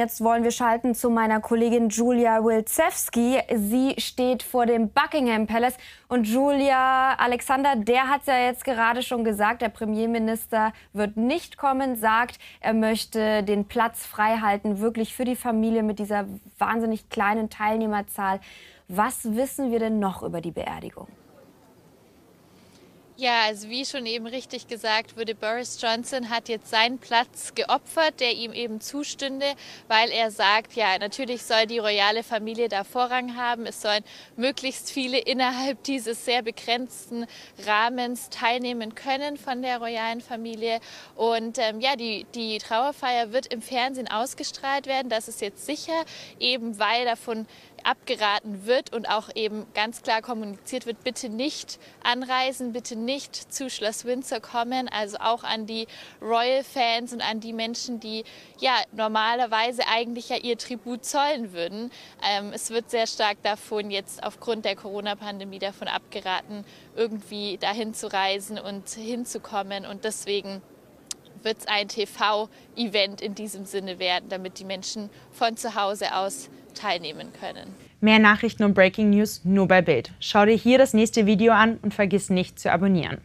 Jetzt wollen wir schalten zu meiner Kollegin Julia Wilczewski. Sie steht vor dem Buckingham Palace. Und Julia Alexander, der hat ja jetzt gerade schon gesagt, der Premierminister wird nicht kommen, sagt, er möchte den Platz frei halten, wirklich für die Familie mit dieser wahnsinnig kleinen Teilnehmerzahl. Was wissen wir denn noch über die Beerdigung? Ja, also wie schon eben richtig gesagt wurde, Boris Johnson hat jetzt seinen Platz geopfert, der ihm eben zustünde, weil er sagt, ja, natürlich soll die royale Familie da Vorrang haben. Es sollen möglichst viele innerhalb dieses sehr begrenzten Rahmens teilnehmen können von der royalen Familie. Und ähm, ja, die, die Trauerfeier wird im Fernsehen ausgestrahlt werden. Das ist jetzt sicher, eben weil davon abgeraten wird und auch eben ganz klar kommuniziert wird, bitte nicht anreisen, bitte nicht zu Schloss Windsor kommen, also auch an die Royal-Fans und an die Menschen, die ja normalerweise eigentlich ja ihr Tribut zollen würden. Ähm, es wird sehr stark davon jetzt aufgrund der Corona-Pandemie davon abgeraten, irgendwie dahin zu reisen und hinzukommen und deswegen wird es ein TV-Event in diesem Sinne werden, damit die Menschen von zu Hause aus teilnehmen können. Mehr Nachrichten und Breaking News nur bei Bild. Schau dir hier das nächste Video an und vergiss nicht zu abonnieren.